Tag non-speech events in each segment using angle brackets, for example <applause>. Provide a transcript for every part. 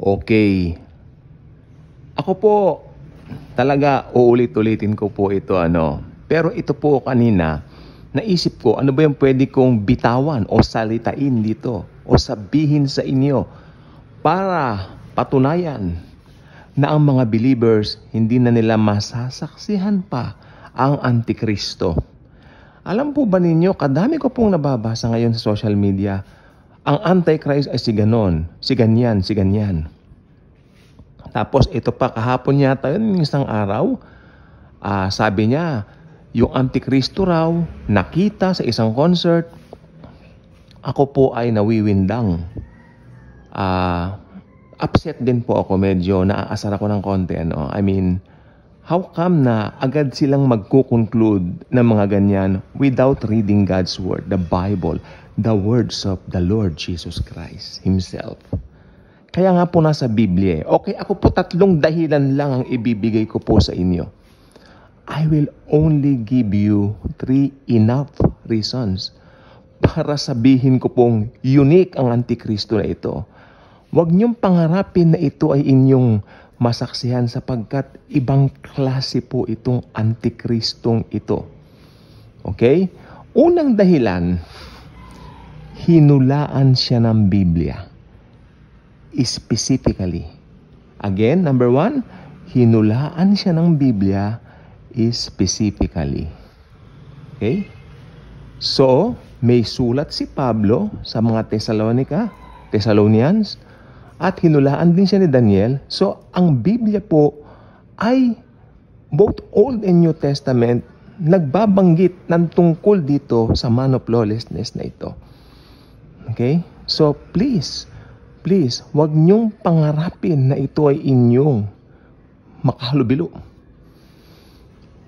Okay. Ako po, talaga uulit-ulitin ko po ito ano. Pero ito po kanina, naisip ko ano ba yung pwede kong bitawan o salitain dito o sabihin sa inyo para patunayan na ang mga believers hindi na nila masasaksihan pa ang Antikristo. Alam po ba ninyo, kadami ko pong nababasa ngayon sa social media, ang Antichrist ay si ganon, si ganyan, si ganyan. Tapos ito pa, kahapon yata yun, isang araw, uh, sabi niya, yung Antikristo raw, nakita sa isang concert, ako po ay nawiwindang. Uh, upset din po ako medyo, naaasar ako ng konti. Ano? I mean, how come na agad silang magkukonclude ng mga ganyan without reading God's Word, the Bible, the words of the Lord Jesus Christ Himself? Kaya nga po nasa Biblia. Eh. Okay, ako po tatlong dahilan lang ang ibibigay ko po sa inyo. I will only give you three enough reasons para sabihin ko pong unique ang Antikristo na ito Huwag niyong pangarapin na ito ay inyong masaksihan sapagkat ibang klase po itong antikristong ito. Okay? Unang dahilan, hinulaan siya ng Biblia. Specifically. Again, number one, hinulaan siya ng Biblia specifically. Okay? So, may sulat si Pablo sa mga Thessalonica, Thessalonians, at hinulaan din siya ni Daniel. So, ang Biblia po ay both Old and New Testament nagbabanggit ng tungkol dito sa man of lawlessness na ito. Okay? So, please, please, wag niyong pangarapin na ito ay inyong makahalubilo.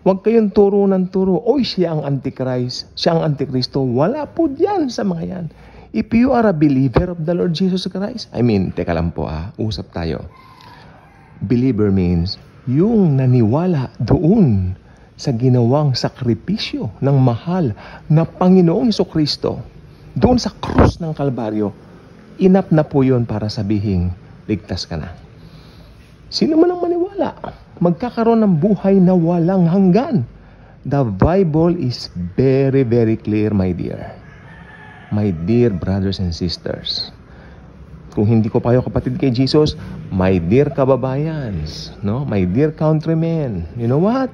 Huwag kayong turo ng turo, oy siya ang Antichrist, siya ang Antikristo. Wala po diyan sa mga yan. If you are a believer of the Lord Jesus Christ, I mean, teka lang po ah, usap tayo. Believer means yung naniwala doon sa ginawang sakripisyo ng mahal na Panginoong Kristo doon sa krus ng Kalbaryo, inap na po yon para sabihin, ligtas ka na. Sino man ang maniwala, magkakaroon ng buhay na walang hanggan. The Bible is very, very clear, my dear my dear brothers and sisters. Kung hindi ko pa kayo kapatid kay Jesus, my dear kababayans, no? My dear countrymen, you know what?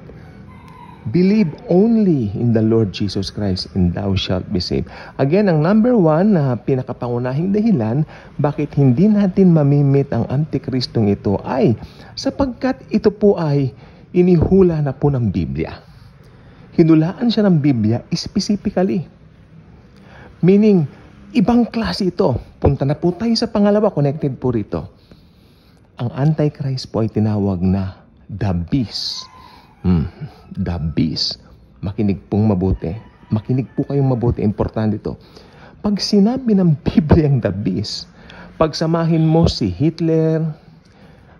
Believe only in the Lord Jesus Christ and thou shalt be saved. Again, ang number one na pinakapangunahing dahilan bakit hindi natin mamimit ang Antikristong ito ay sapagkat ito po ay inihula na po ng Biblia. Hinulaan siya ng Biblia specifically. Meaning, ibang klase ito. Punta na po tayo sa pangalawa, connected po rito. Ang Antichrist po ay tinawag na the beast. Hmm, the beast. Makinig pong mabuti. Makinig po kayong mabuti. Importante ito. Pag sinabi ng <laughs> Biblia ang the beast, pagsamahin mo si Hitler,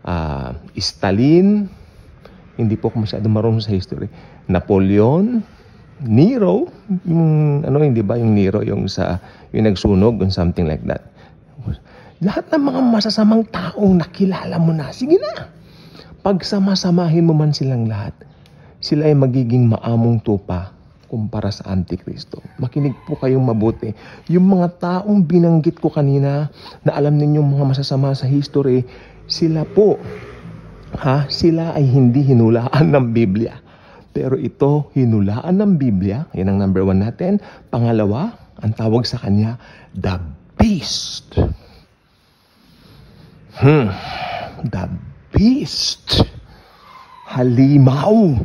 uh, Stalin, hindi po ako masyado marunong sa history, Napoleon, Nero, yung ano hindi ba yung Nero yung sa yung nagsunog or something like that. Lahat ng mga masasamang taong nakilala mo na, sige na. Pagsamasamahin mo man silang lahat, sila ay magiging maamong tupa kumpara sa Antikristo. Makinig po kayong mabuti. Yung mga taong binanggit ko kanina na alam ninyong mga masasama sa history, sila po, ha, sila ay hindi hinulaan ng Biblia pero ito, hinulaan ng Biblia. Yan ang number one natin. Pangalawa, ang tawag sa kanya, the beast. Hmm. The beast. Halimaw.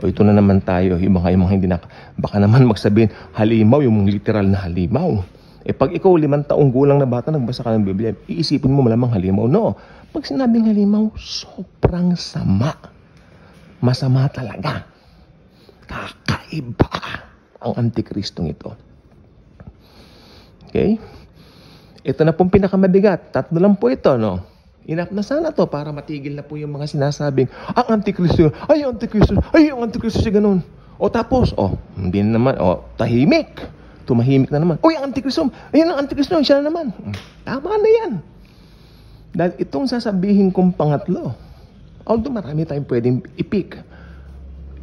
O ito na naman tayo, yung mga, yung mga hindi na, baka naman magsabihin, halimaw, yung literal na halimaw. Eh pag ikaw limang taong gulang na bata, nagbasa ka ng Biblia, iisipin mo malamang halimaw. No. Pag sinabing halimaw, sobrang sama. Masama talaga. Kakaiba ang antikristong ito. Okay? Ito na pong pinakamabigat. Tatlo lang po ito, no? Inap na sana to para matigil na po yung mga sinasabing, ang antikristo, ay, antikristo, ay, ang antikristo siya ganun. O tapos, oh, hindi na naman, oh, tahimik. Tumahimik na naman. Uy, ang antikristo, ayun ang antikristo, siya na naman. Hmm, tama na yan. Dahil itong sasabihin kong pangatlo, although marami tayong pwedeng ipik,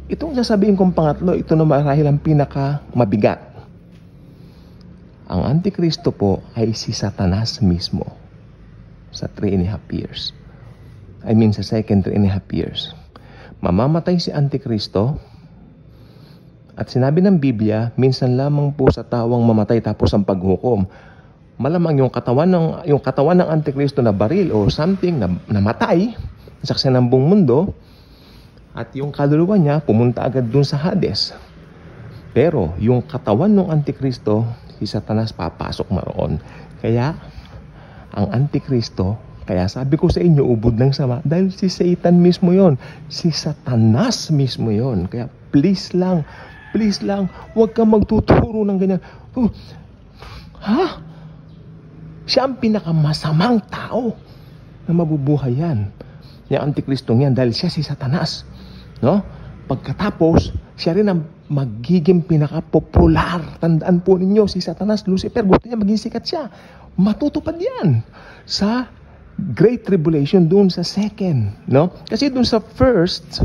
itong sasabihin kong pangatlo, ito na marahil ang pinaka mabigat. Ang Antikristo po ay si Satanas mismo sa 3 and a half years. I mean sa second 3 and a half years. Mamamatay si Antikristo at sinabi ng Biblia, minsan lamang po sa tawang mamatay tapos ang paghukom malamang yung katawan ng yung katawan ng Antikristo na baril o something na namatay sa ng buong mundo at yung kaluluwa niya pumunta agad dun sa Hades. Pero yung katawan ng Antikristo, si Satanas papasok maroon. Kaya ang Antikristo, kaya sabi ko sa inyo, ubod ng sama, dahil si Satan mismo yon si Satanas mismo yon Kaya please lang, please lang, huwag kang magtuturo ng ganyan. Oh, ha? Siya ang pinakamasamang tao na mabubuhay yan. Yung antikristong yan dahil siya si Satanas. No? Pagkatapos, siya rin ang magiging pinaka-popular. Tandaan po ninyo, si Satanas, Lucifer, gusto niya maging sikat siya. Matutupad yan sa Great Tribulation doon sa second. No? Kasi doon sa first,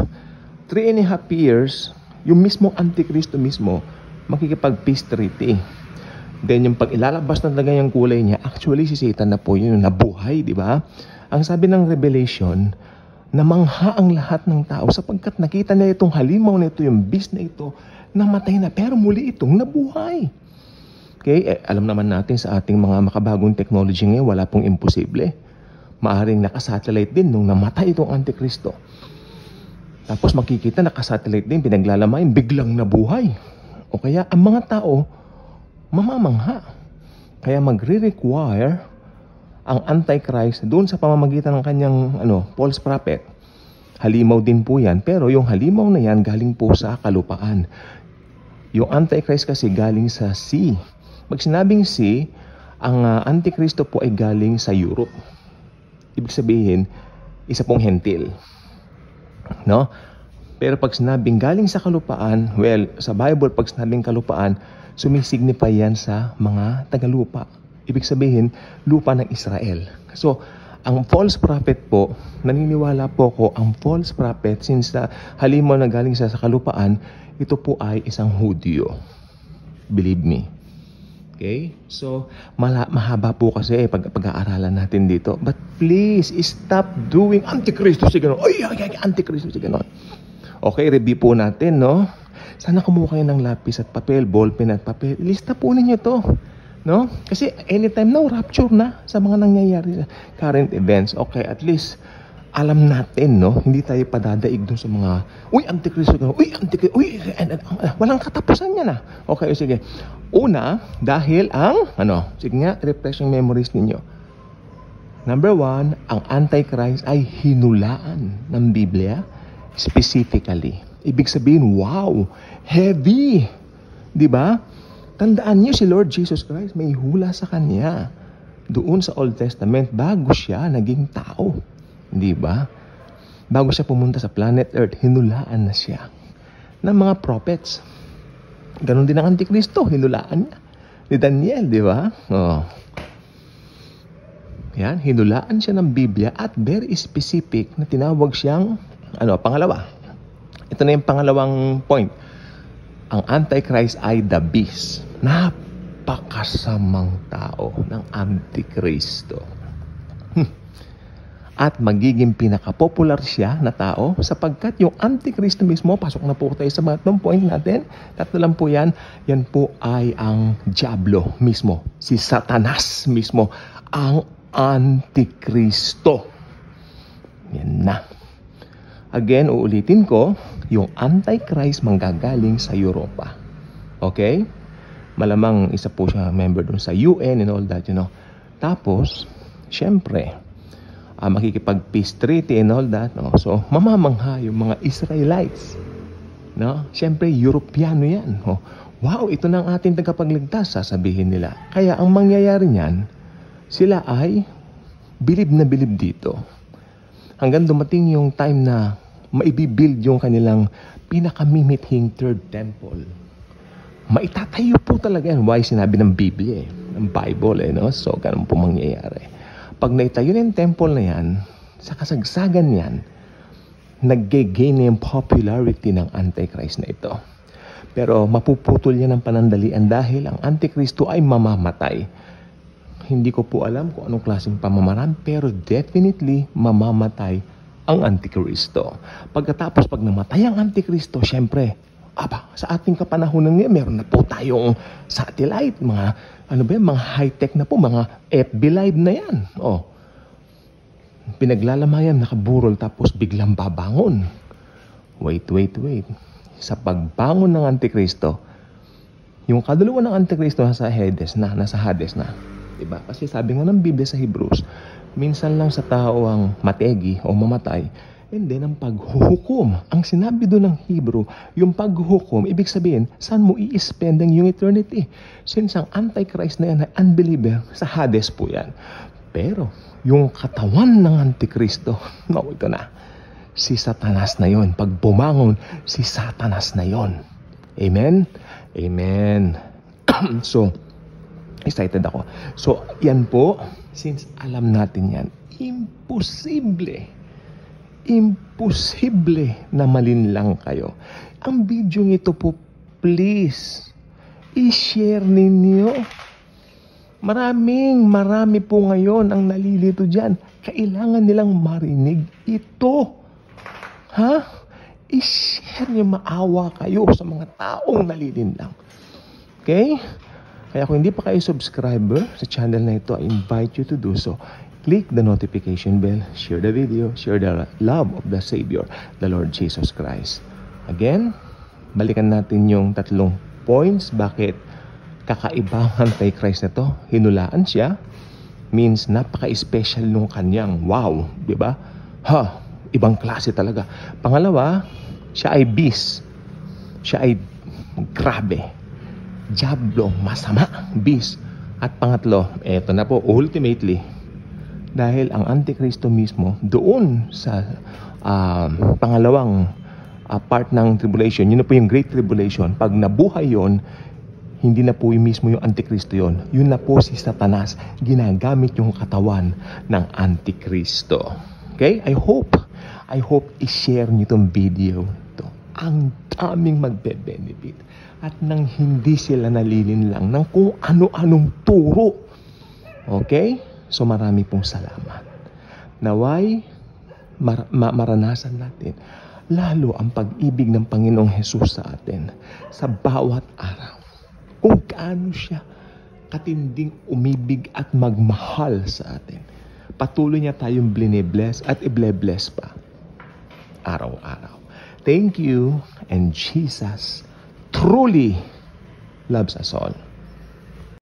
three and a half years, yung mismo Antikristo mismo, makikipag-peace treaty. Then yung pag ilalabas na talaga yung kulay niya, actually si Satan na po yun, nabuhay, di ba? Ang sabi ng Revelation, namangha ang lahat ng tao sapagkat nakita niya itong halimaw na ito, yung beast na ito, namatay na pero muli itong nabuhay. Okay, eh, alam naman natin sa ating mga makabagong technology ngayon, wala pong imposible. Maaring nakasatellite din nung namatay itong Antikristo. Tapos makikita nakasatellite din, pinaglalamayin, biglang nabuhay. O kaya ang mga tao, mamamangha. Kaya magre-require ang Antichrist doon sa pamamagitan ng kanyang ano, false prophet. Halimaw din po yan, pero yung halimaw na yan galing po sa kalupaan. Yung Antichrist kasi galing sa sea. Pag sinabing sea, ang uh, Antikristo po ay galing sa Europe. Ibig sabihin, isa pong hentil. No? Pero pag sinabing galing sa kalupaan, well, sa Bible, pag sinabing kalupaan, sumisignify yan sa mga tagalupa. Ibig sabihin, lupa ng Israel. So, ang false prophet po, naniniwala po ko, ang false prophet, since uh, halimaw na galing sa, sa kalupaan, ito po ay isang Hudyo. Believe me. Okay? So, mala, mahaba po kasi eh, pag, pag-aaralan natin dito. But please, stop doing Antikristo si ganon. Ay, ay, ay, Antikristo si ganon. Okay, review po natin, no? Sana kumuha kayo ng lapis at papel, ballpen at papel. Lista po ninyo to. No? Kasi anytime now, rapture na sa mga nangyayari sa current events. Okay, at least alam natin, no? Hindi tayo padadaig dun sa mga, uy, antikristo, uy, antikristo, uy, and, and, and, walang katapusan yan, ah. Okay, sige. Una, dahil ang, ano, sige nga, refresh yung memories ninyo. Number one, ang Antichrist ay hinulaan ng Biblia specifically. Ibig sabihin, wow, heavy. Di ba? Tandaan niyo si Lord Jesus Christ, may hula sa kanya. Doon sa Old Testament, bago siya naging tao. Di ba? Bago siya pumunta sa planet Earth, hinulaan na siya ng mga prophets. Ganon din ang Antikristo, hinulaan niya. Ni Daniel, di ba? Oh. Yan, hinulaan siya ng Biblia at very specific na tinawag siyang, ano, pangalawa, ito na yung pangalawang point. Ang Antichrist ay the beast. Napakasamang tao ng Antikristo. Hmm. At magiging pinaka-popular siya na tao sapagkat yung Antikristo mismo, pasok na po tayo sa batong point natin, tatlo lang po yan, yan po ay ang Diablo mismo, si Satanas mismo, ang Antikristo. Yan na. Again, uulitin ko, yung Antichrist manggagaling sa Europa. Okay? Malamang isa po siya member doon sa UN and all that, you know. Tapos, syempre, uh, makikipag-peace treaty and all that, no? So, mamamangha yung mga Israelites. No? Syempre, Europeano yan. No? Wow, ito na ang ating tagapagligtas, sasabihin nila. Kaya ang mangyayari niyan, sila ay bilib na bilib dito. Hanggang dumating yung time na maibibuild yung kanilang pinakamimithing third temple. Maitatayo po talaga yan. Why sinabi ng Biblia eh, ng Bible eh, no? So, ganun po mangyayari. Pag naitayo na yung temple na yan, sa kasagsagan yan, nag-gain na yung popularity ng Antichrist na ito. Pero mapuputol yan ng panandalian dahil ang Antikristo ay mamamatay. Hindi ko po alam kung anong klaseng pamamaraan pero definitely mamamatay ang Antikristo. Pagkatapos pag namatay ang Antikristo, syempre, aba, sa ating kapanahonan ngayon, meron na po tayong satellite, mga, ano ba yan, mga high-tech na po, mga FB Live na yan. Oh, pinaglalamayan, nakaburol, tapos biglang babangon. Wait, wait, wait. Sa pagbangon ng Antikristo, yung kaduluwa ng Antikristo nasa Hades na, nasa Hades na. Diba? Kasi sabi nga ng Biblia sa Hebrews, minsan lang sa tao ang mategi o mamatay, then ang paghuhukom. Ang sinabi doon ng Hebrew, yung paghuhukom, ibig sabihin, saan mo i-spend ang yung eternity? Since ang Antichrist na yan ay unbeliever, sa Hades po yan. Pero, yung katawan ng Antikristo, <laughs> no, ito na. Si Satanas na yon. Pag bumangon, si Satanas na yon. Amen? Amen. <clears throat> so, excited ako. So, yan po, since alam natin yan, imposible, imposible na malinlang kayo. Ang video ito po, please, i-share ninyo. Maraming, marami po ngayon ang nalilito dyan. Kailangan nilang marinig ito. Ha? I-share niyo maawa kayo sa mga taong nalilinlang. Okay? Kaya kung hindi pa kayo subscriber sa channel na ito, I invite you to do so. Click the notification bell, share the video, share the love of the Savior, the Lord Jesus Christ. Again, balikan natin yung tatlong points bakit kakaiba ang Antichrist na to. Hinulaan siya means napaka-special nung kanyang wow, di ba? Ha, ibang klase talaga. Pangalawa, siya ay beast. Siya ay grabe. Diablo, masama, beast. At pangatlo, eto na po, ultimately, dahil ang Antikristo mismo, doon sa uh, pangalawang uh, part ng tribulation, yun na po yung Great Tribulation, pag nabuhay yon hindi na po yung mismo yung Antikristo yon. Yun na po si Satanas, ginagamit yung katawan ng Antikristo. Okay? I hope, I hope i-share niyo itong video to. Ang daming magbe-benefit. At nang hindi sila nalilin lang ng kung ano-anong turo. Okay? So marami pong salamat. Naway, mar- ma- maranasan natin lalo ang pag-ibig ng Panginoong Hesus sa atin sa bawat araw. Kung gaano siya katinding umibig at magmahal sa atin. Patuloy niya tayong bless at i-bless pa araw-araw. Thank you and Jesus truly loves us all.